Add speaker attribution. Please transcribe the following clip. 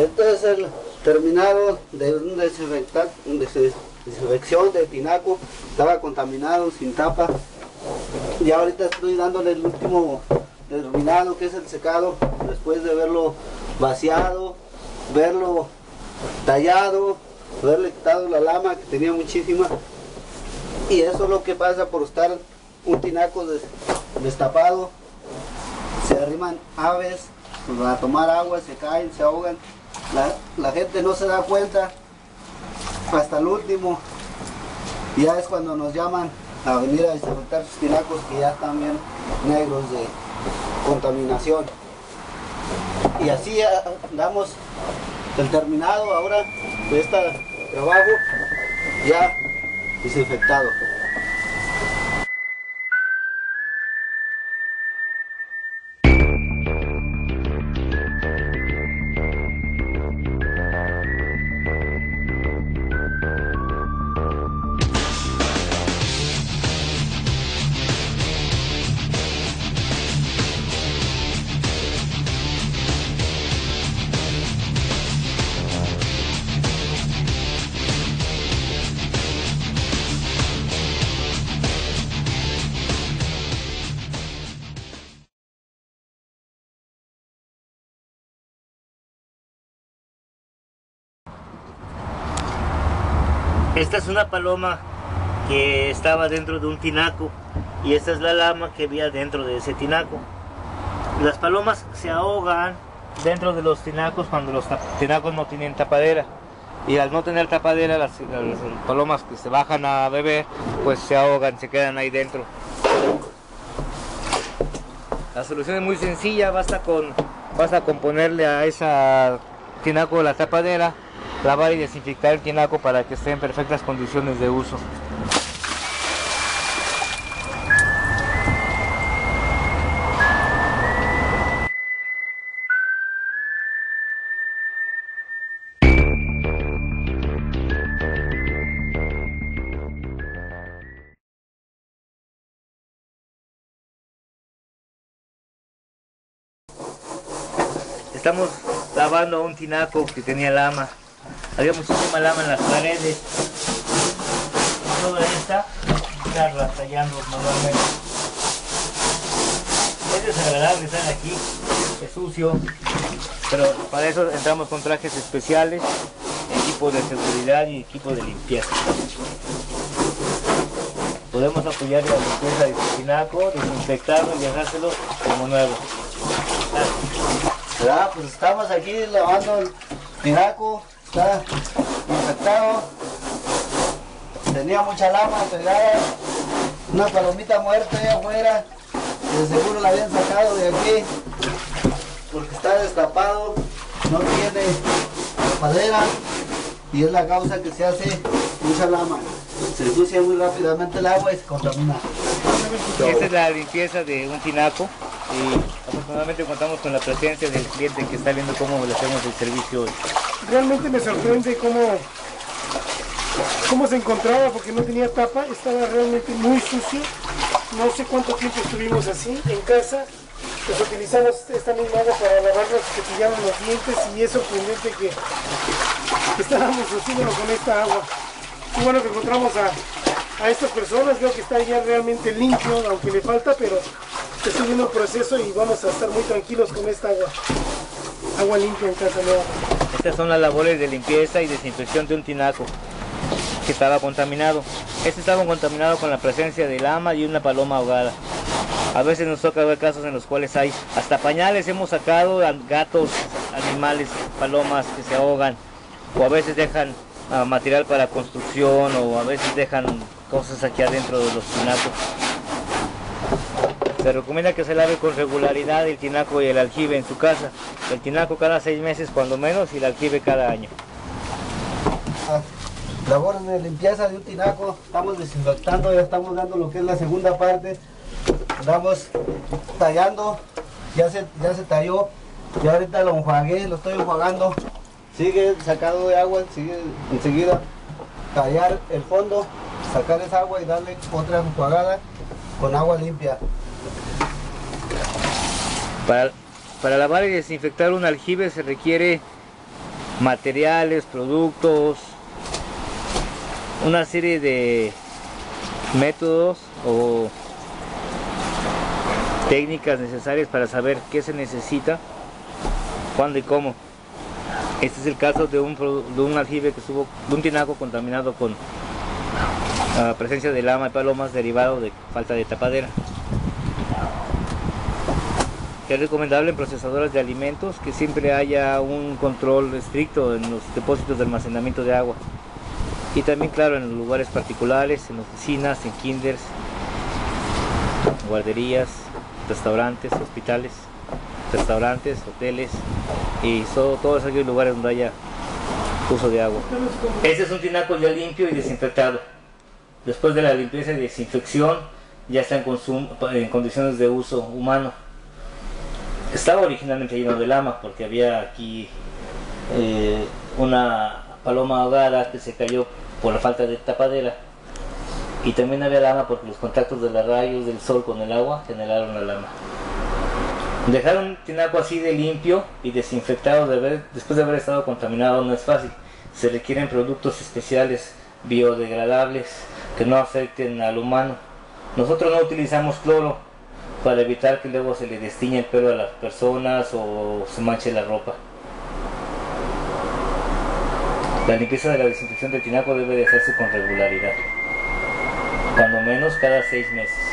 Speaker 1: Este es el terminado de un desinfección de tinaco. Estaba contaminado, sin tapa. Y ahorita estoy dándole el último terminado, que es el secado, después de verlo vaciado, verlo tallado, haberle quitado la lama que tenía muchísima. Y eso es lo que pasa por estar un tinaco des- destapado. Se arriman aves a tomar agua, se caen, se ahogan. La, gente no se da cuenta hasta el último. Ya es cuando nos llaman a venir a desinfectar sus tinacos que ya están bien negros de contaminación. Y así ah, damos el terminado ahora de este trabajo ya desinfectado.
Speaker 2: Esta es una paloma que estaba dentro de un tinaco y esta es la lama que había dentro de ese tinaco. Las palomas se ahogan dentro de los tinacos cuando los tinacos no tienen tapadera. Y al no tener tapadera, las, las palomas que se bajan a beber, pues se ahogan, se quedan ahí dentro. La solución es muy sencilla, basta con, basta con ponerle a esa tinaco la tapadera, lavar y desinfectar el tinaco para que esté en perfectas condiciones de uso. Estamos lavando un tinaco que tenía lama. Había muchísima lama en las paredes. Toda esta está rastallando manualmente. Es desagradable estar aquí, es sucio, pero para eso entramos con trajes especiales, equipo de seguridad y equipo de limpieza. Podemos apoyar la limpieza de su tinaco, desinfectarlo y dejárselo como nuevo.
Speaker 1: ¿verdad? Pues estamos aquí lavando el tinaco, está infectado, tenía mucha lama pegada, una palomita muerta allá afuera, de seguro la habían sacado de aquí, porque está destapado, no tiene madera y es la causa que se hace mucha lama. Se ensucia muy rápidamente el agua y se contamina.
Speaker 2: Esta es la limpieza de un tinaco y afortunadamente contamos con la presencia del cliente que está viendo cómo le hacemos el servicio hoy.
Speaker 3: Realmente me sorprende cómo, cómo se encontraba porque no tenía tapa, estaba realmente muy sucio. No sé cuánto tiempo estuvimos así en casa. Pues utilizamos esta misma agua para lavarnos y cepillarnos los dientes y es sorprendente que, que estábamos haciéndolo con esta agua. Y bueno que encontramos a, a estas personas, veo que está ya realmente limpio, aunque le falta, pero estoy viendo el proceso y vamos a estar muy tranquilos con esta agua. Agua limpia en casa nueva.
Speaker 2: Estas son las labores de limpieza y desinfección de un tinaco que estaba contaminado. Este estaba contaminado con la presencia de lama y una paloma ahogada. A veces nos toca ver casos en los cuales hay hasta pañales hemos sacado gatos, animales, palomas que se ahogan o a veces dejan ah, material para construcción o a veces dejan cosas aquí adentro de los tinacos. Se recomienda que se lave con regularidad el tinaco y el aljibe en su casa. El tinaco cada seis meses cuando menos y el aljibe cada año.
Speaker 1: labores de limpieza de un tinaco, estamos desinfectando, ya estamos dando lo que es la segunda parte, estamos tallando, ya se, ya se talló, ya ahorita lo enjuagué, lo estoy enjuagando, sigue sacado de agua, sigue enseguida tallar el fondo, sacar esa agua y darle otra enjuagada con agua limpia.
Speaker 2: Para, lavar y desinfectar un aljibe se requiere materiales, productos, una serie de métodos o técnicas necesarias para saber qué se necesita, cuándo y cómo. Este es el caso de un, aljibe que estuvo, de un tinaco contaminado con la presencia de lama y palomas derivado de falta de tapadera. Es recomendable en procesadoras de alimentos que siempre haya un control estricto en los depósitos de almacenamiento de agua. Y también, claro, en lugares particulares, en oficinas, en kinders, guarderías, restaurantes, hospitales, restaurantes, hoteles y todos aquellos lugares donde haya uso de agua. Este es un tinaco ya limpio y desinfectado. Después de la limpieza y desinfección ya está en condiciones de uso humano. Estaba originalmente lleno de lama porque había aquí eh, una paloma ahogada que se cayó por la falta de tapadera y también había lama porque los contactos de los rayos del sol con el agua generaron la lama. Dejar un tinaco así de limpio y desinfectado después de haber estado contaminado no es fácil. Se requieren productos especiales biodegradables que no afecten al humano. Nosotros no utilizamos cloro para evitar que luego se le destiñe el pelo a las personas o se manche la ropa. La limpieza de la desinfección del tinaco debe de hacerse con regularidad, cuando menos cada seis meses.